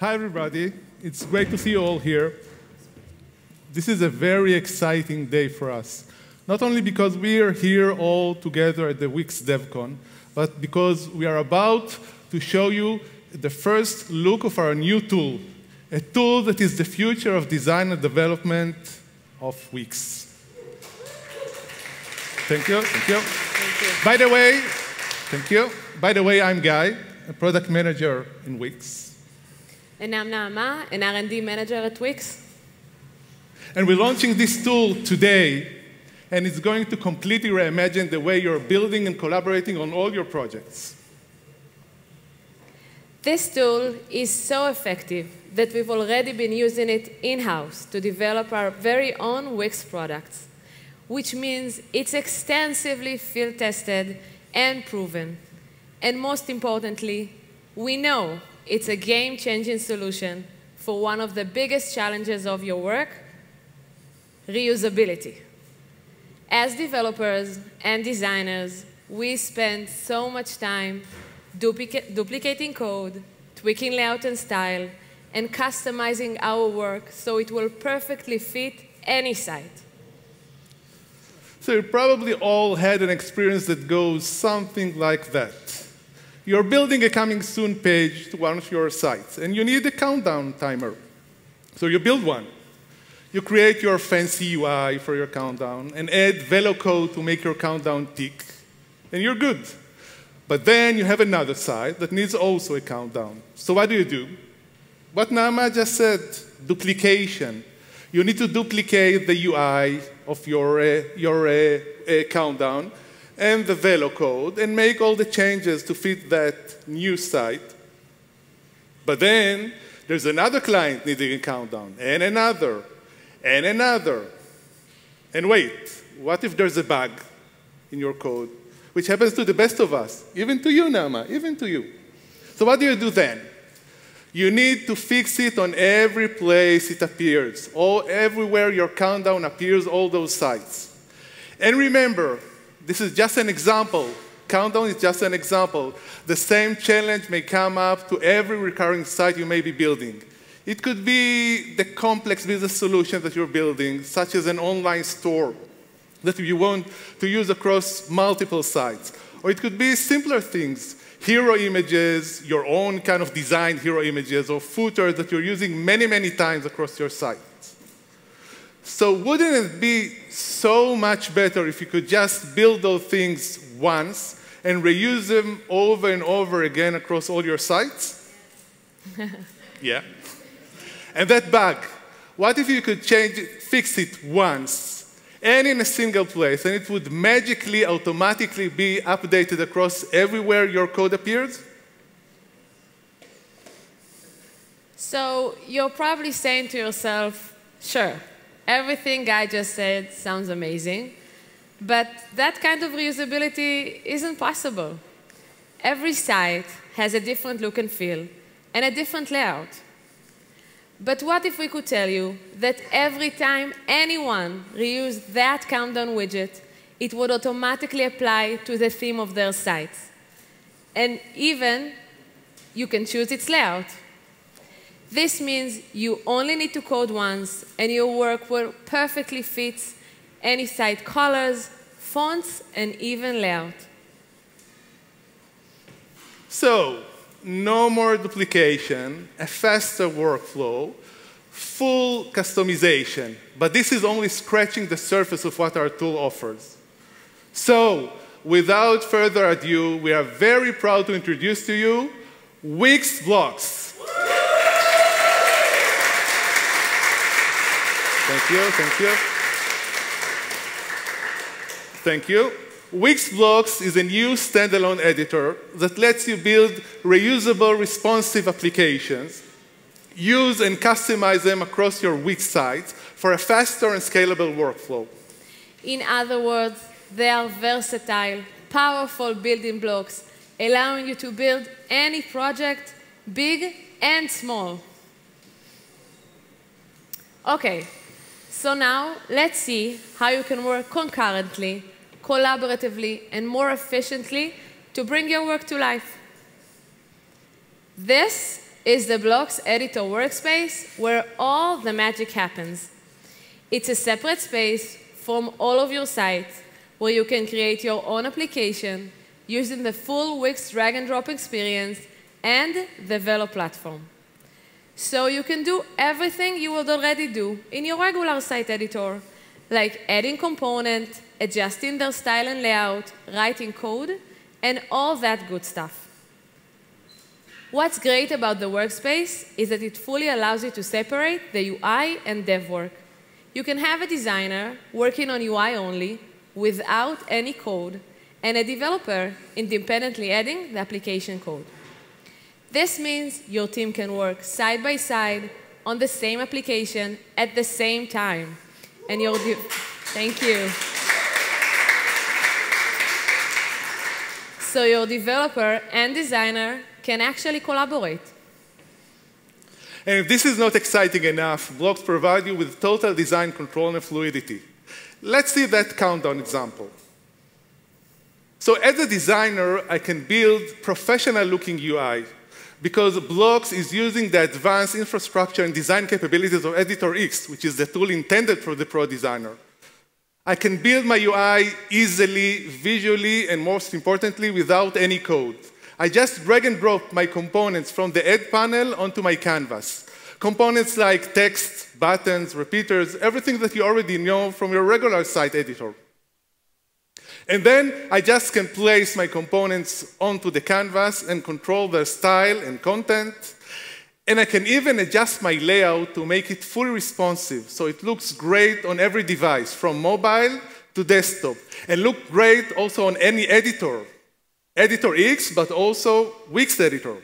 Hi, everybody. It's great to see you all here. This is a very exciting day for us. Not only because we are here all together at the Wix DevCon, but because we are about to show you the first look of our new tool, a tool that is the future of design and development of Wix. Thank you. Thank you. Thank you. By the way, thank you. By the way, I'm Guy, a product manager in Wix. And I'm Naama, an R&D manager at Wix. And we're launching this tool today, and it's going to completely reimagine the way you're building and collaborating on all your projects. This tool is so effective that we've already been using it in-house to develop our very own Wix products, which means it's extensively field-tested and proven. And most importantly, we know it's a game-changing solution for one of the biggest challenges of your work, reusability. As developers and designers, we spend so much time duplica duplicating code, tweaking layout and style, and customizing our work so it will perfectly fit any site. So you probably all had an experience that goes something like that. You're building a coming soon page to one of your sites, and you need a countdown timer. So you build one. You create your fancy UI for your countdown and add Velo code to make your countdown tick, and you're good. But then you have another site that needs also a countdown. So what do you do? What Naama just said, duplication. You need to duplicate the UI of your, uh, your uh, uh, countdown and the Velo code and make all the changes to fit that new site. But then there's another client needing a countdown, and another, and another. And wait, what if there's a bug in your code, which happens to the best of us, even to you, Naama, even to you? So what do you do then? You need to fix it on every place it appears, all, everywhere your countdown appears, all those sites. And remember, this is just an example. Countdown is just an example. The same challenge may come up to every recurring site you may be building. It could be the complex business solution that you're building, such as an online store that you want to use across multiple sites. Or it could be simpler things, hero images, your own kind of designed hero images, or footers that you're using many, many times across your site. So wouldn't it be so much better if you could just build those things once and reuse them over and over again across all your sites? yeah. And that bug, what if you could change it, fix it once and in a single place, and it would magically, automatically be updated across everywhere your code appears? So you're probably saying to yourself, sure, Everything I just said sounds amazing, but that kind of reusability isn't possible. Every site has a different look and feel and a different layout. But what if we could tell you that every time anyone reused that countdown widget, it would automatically apply to the theme of their site? And even you can choose its layout. This means you only need to code once and your work will perfectly fit any site colors, fonts, and even layout. So, no more duplication, a faster workflow, full customization. But this is only scratching the surface of what our tool offers. So, without further ado, we are very proud to introduce to you Wix Blocks. Thank you, thank you. Thank you. Wix Blocks is a new standalone editor that lets you build reusable, responsive applications, use and customize them across your Wix sites for a faster and scalable workflow. In other words, they are versatile, powerful building blocks, allowing you to build any project, big and small. Okay, so now let's see how you can work concurrently, collaboratively, and more efficiently to bring your work to life. This is the Blocks Editor workspace where all the magic happens. It's a separate space from all of your sites where you can create your own application using the full Wix drag and drop experience and the Velo platform. So you can do everything you would already do in your regular site editor, like adding component, adjusting their style and layout, writing code, and all that good stuff. What's great about the workspace is that it fully allows you to separate the UI and dev work. You can have a designer working on UI only without any code and a developer independently adding the application code. This means your team can work side by side on the same application at the same time. And you'll your thank you. So your developer and designer can actually collaborate. And if this is not exciting enough, blocks provide you with total design control and fluidity. Let's see that countdown example. So as a designer, I can build professional-looking UI because Blocks is using the advanced infrastructure and design capabilities of Editor X, which is the tool intended for the pro designer. I can build my UI easily, visually, and most importantly, without any code. I just drag and drop my components from the Add panel onto my canvas. Components like text, buttons, repeaters, everything that you already know from your regular site editor. And then I just can place my components onto the canvas and control their style and content. And I can even adjust my layout to make it fully responsive so it looks great on every device, from mobile to desktop, and look great also on any editor. Editor X, but also Wix Editor.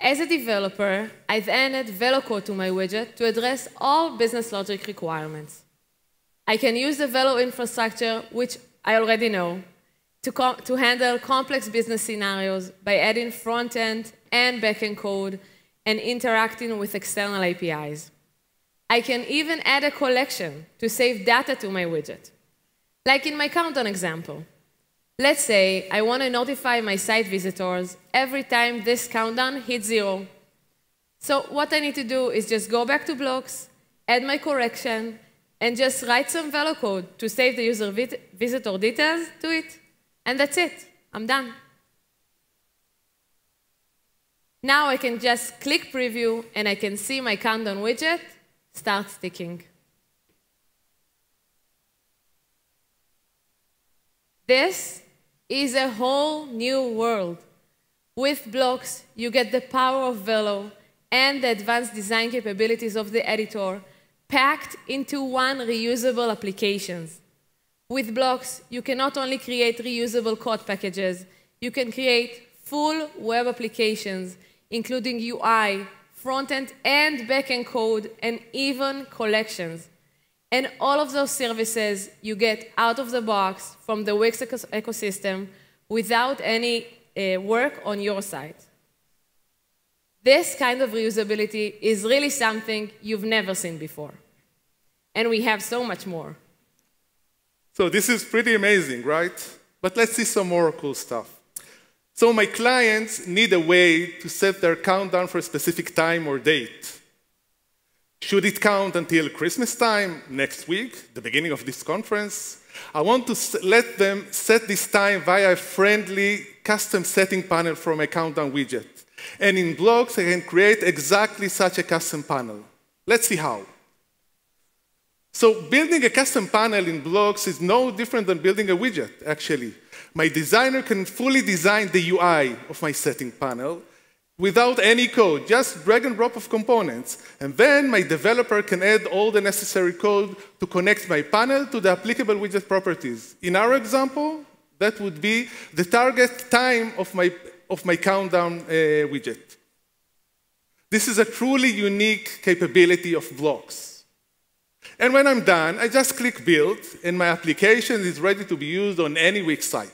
As a developer, I've added VeloCode to my widget to address all business logic requirements. I can use the Velo infrastructure, which I already know, to, to handle complex business scenarios by adding front-end and back-end code and interacting with external APIs. I can even add a collection to save data to my widget. Like in my countdown example. Let's say I want to notify my site visitors every time this countdown hits zero. So what I need to do is just go back to blocks, add my collection, and just write some Velo code to save the user visitor details to it, and that's it. I'm done. Now I can just click preview, and I can see my countdown widget start ticking. This is a whole new world. With blocks, you get the power of Velo and the advanced design capabilities of the editor packed into one reusable applications. With blocks, you can not only create reusable code packages, you can create full web applications, including UI, front-end and back-end code, and even collections. And all of those services you get out of the box from the Wix ecosystem without any uh, work on your side. This kind of reusability is really something you've never seen before. And we have so much more. So this is pretty amazing, right? But let's see some more cool stuff. So my clients need a way to set their countdown for a specific time or date. Should it count until Christmas time, next week, the beginning of this conference? I want to let them set this time via a friendly custom setting panel from a countdown widget. And in blocks, I can create exactly such a custom panel. Let's see how. So building a custom panel in blocks is no different than building a widget, actually. My designer can fully design the UI of my setting panel without any code, just drag and drop of components. And then my developer can add all the necessary code to connect my panel to the applicable widget properties. In our example, that would be the target time of my, of my countdown uh, widget. This is a truly unique capability of blocks. And when I'm done, I just click Build, and my application is ready to be used on any Wix site.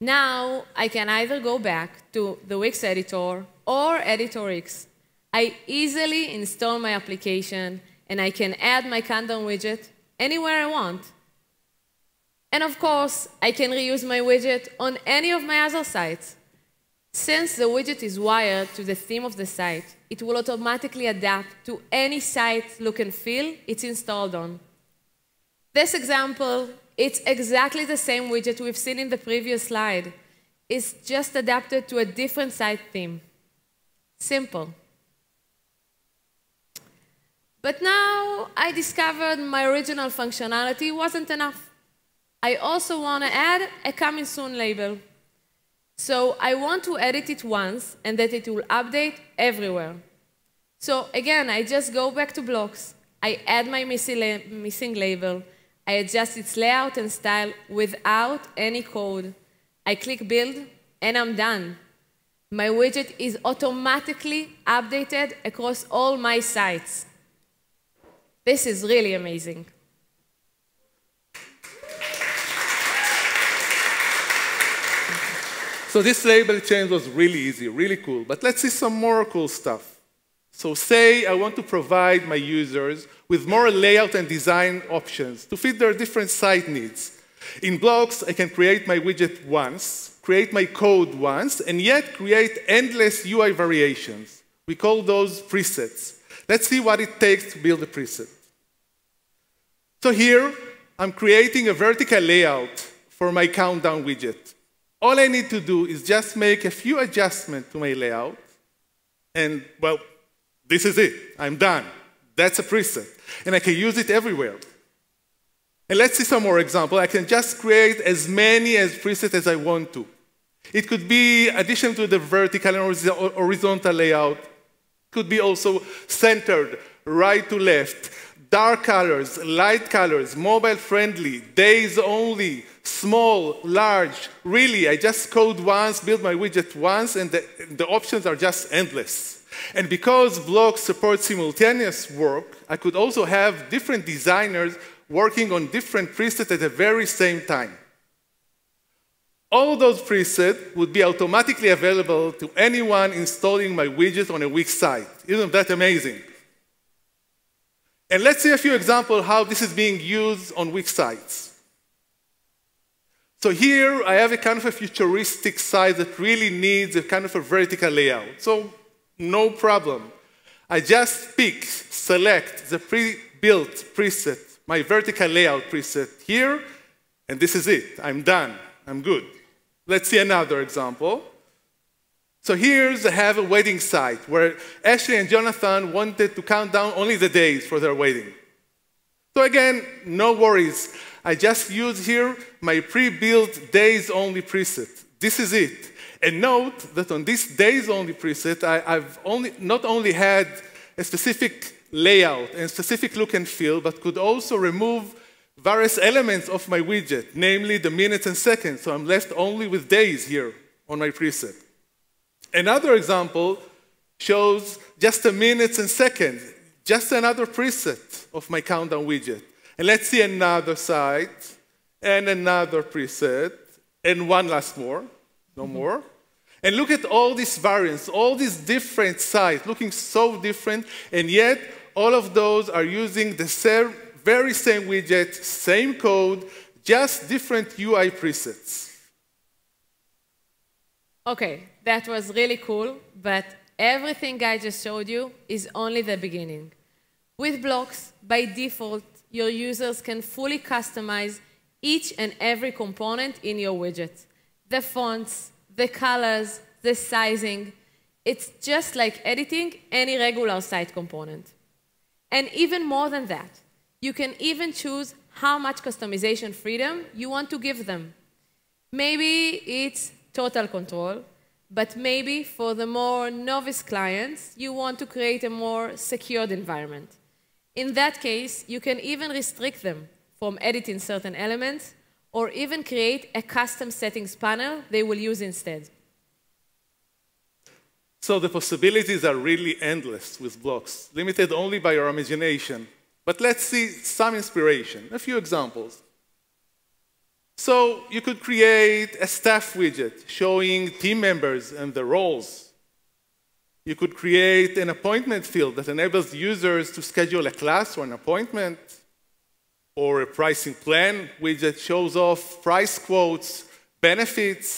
Now I can either go back to the Wix editor or Editor I easily install my application and I can add my countdown widget anywhere I want. And of course, I can reuse my widget on any of my other sites. Since the widget is wired to the theme of the site, it will automatically adapt to any site look and feel it's installed on. This example, it's exactly the same widget we've seen in the previous slide. It's just adapted to a different site theme. Simple. But now I discovered my original functionality wasn't enough. I also want to add a coming soon label. So I want to edit it once and that it will update everywhere. So again, I just go back to blocks. I add my missing label. I adjust its layout and style without any code. I click build and I'm done. My widget is automatically updated across all my sites. This is really amazing. So this label change was really easy, really cool. But let's see some more cool stuff. So say I want to provide my users with more layout and design options to fit their different site needs. In blocks, I can create my widget once, create my code once, and yet create endless UI variations. We call those presets. Let's see what it takes to build a preset. So here, I'm creating a vertical layout for my countdown widget. All I need to do is just make a few adjustments to my layout, and well, this is it. I'm done. That's a preset, and I can use it everywhere. And let's see some more example. I can just create as many as presets as I want to. It could be addition to the vertical and horizontal layout. Could be also centered, right to left, dark colors, light colors, mobile friendly, days only, small, large. Really, I just code once, build my widget once, and the, the options are just endless. And because blocks support simultaneous work, I could also have different designers working on different presets at the very same time. All those presets would be automatically available to anyone installing my widget on a Wix site. Isn't that amazing? And let's see a few examples how this is being used on Wix sites. So here I have a kind of a futuristic site that really needs a kind of a vertical layout. So no problem. I just pick, select the pre-built preset my vertical layout preset here, and this is it. I'm done. I'm good. Let's see another example. So here's I have a wedding site where Ashley and Jonathan wanted to count down only the days for their wedding. So again, no worries. I just use here my pre-built days only preset. This is it. And note that on this days only preset, I, have only, not only had a specific layout and specific look and feel, but could also remove various elements of my widget, namely the minutes and seconds. So I'm left only with days here on my preset. Another example shows just the minutes and seconds, just another preset of my countdown widget. And let's see another site and another preset and one last more, no mm-hmm. more. And look at all these variants, all these different sites looking so different, and yet all of those are using the same, very same widget, same code, just different UI presets. Okay, that was really cool, but everything I just showed you is only the beginning. With blocks, by default, your users can fully customize each and every component in your widget. The fonts, the colors, the sizing. It's just like editing any regular site component. And even more than that, you can even choose how much customization freedom you want to give them. Maybe it's total control, but maybe for the more novice clients, you want to create a more secured environment. In that case, you can even restrict them from editing certain elements or even create a custom settings panel they will use instead. So the possibilities are really endless with blocks, limited only by your imagination. But let's see some inspiration, a few examples. So you could create a staff widget showing team members and their roles. You could create an appointment field that enables users to schedule a class or an appointment, or a pricing plan widget shows off price quotes, benefits,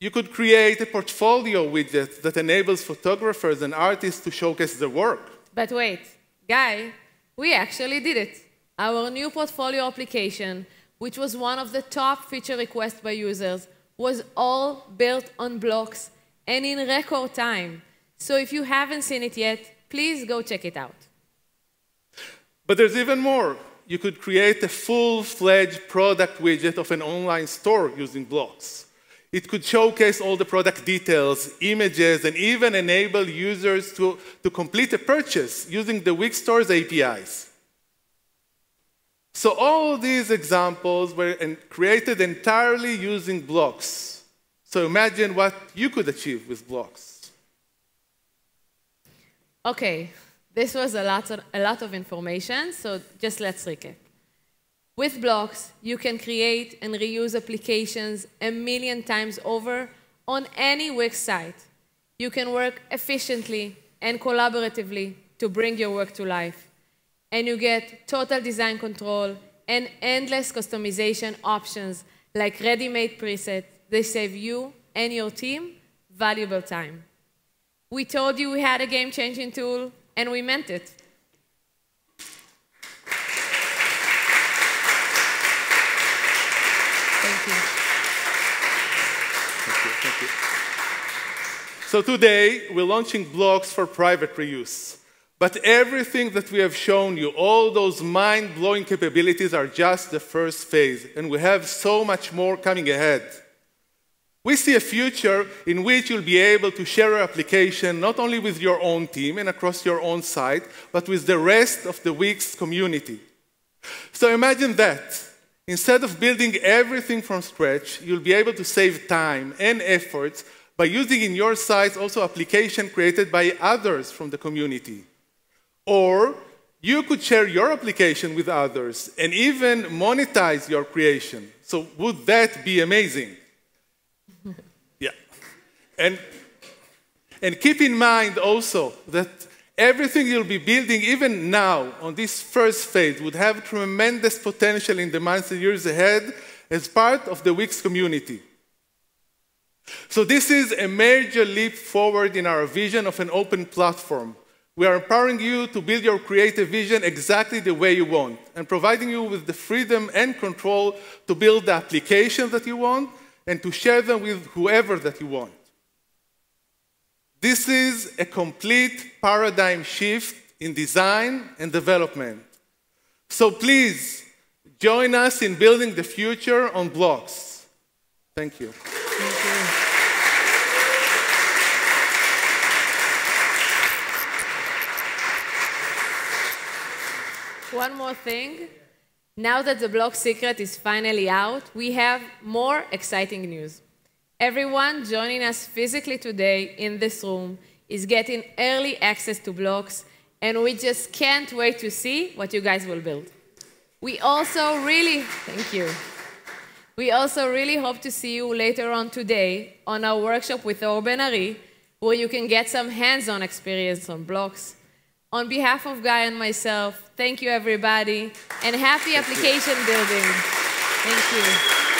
You could create a portfolio widget that enables photographers and artists to showcase their work. But wait, Guy, we actually did it. Our new portfolio application, which was one of the top feature requests by users, was all built on blocks and in record time. So if you haven't seen it yet, please go check it out. But there's even more. You could create a full-fledged product widget of an online store using blocks. It could showcase all the product details, images, and even enable users to, to complete a purchase using the Wix Store's APIs. So all these examples were created entirely using blocks. So imagine what you could achieve with blocks. Okay, this was a lot, of, a lot of information, so just let's recap. With blocks, you can create and reuse applications a million times over on any Wix site. You can work efficiently and collaboratively to bring your work to life. And you get total design control and endless customization options like ready-made presets. They save you and your team valuable time. We told you we had a game-changing tool, and we meant it. Thank you. Thank you, thank you. So today, we're launching blocks for private reuse. But everything that we have shown you, all those mind-blowing capabilities are just the first phase, and we have so much more coming ahead. We see a future in which you'll be able to share your application not only with your own team and across your own site, but with the rest of the Wix community. So imagine that. Instead of building everything from scratch, you'll be able to save time and effort by using in your site also application created by others from the community. Or you could share your application with others and even monetize your creation. So would that be amazing? And, and keep in mind also that everything you'll be building even now on this first phase would have tremendous potential in the months and years ahead as part of the Wix community. So this is a major leap forward in our vision of an open platform. We are empowering you to build your creative vision exactly the way you want and providing you with the freedom and control to build the applications that you want and to share them with whoever that you want. This is a complete paradigm shift in design and development. So please, join us in building the future on blocks. Thank you. One more thing. Now that the block secret is finally out, we have more exciting news. Everyone joining us physically today in this room is getting early access to blocks, and we just can't wait to see what you guys will build. We also really, thank you. We also really hope to see you later on today on our workshop with Or Ben-Ari, where you can get some hands-on experience on blocks on behalf of Guy and myself, thank you everybody, and happy application building. Thank you.